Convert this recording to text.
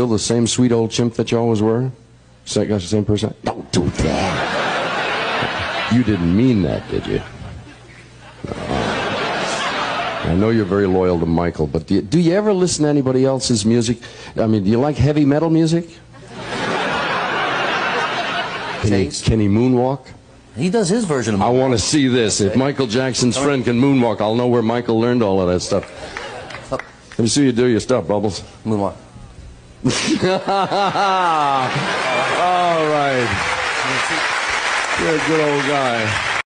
still the same sweet old chimp that you always were? Same, got the same person? Don't do that. You didn't mean that, did you? No. I know you're very loyal to Michael, but do you, do you ever listen to anybody else's music? I mean, do you like heavy metal music? Can he, can he moonwalk? He does his version of I want to see this. If Michael Jackson's friend can moonwalk, I'll know where Michael learned all of that stuff. Oh. Let me see you do your stuff, Bubbles. Moonwalk. all right. You're a good old guy.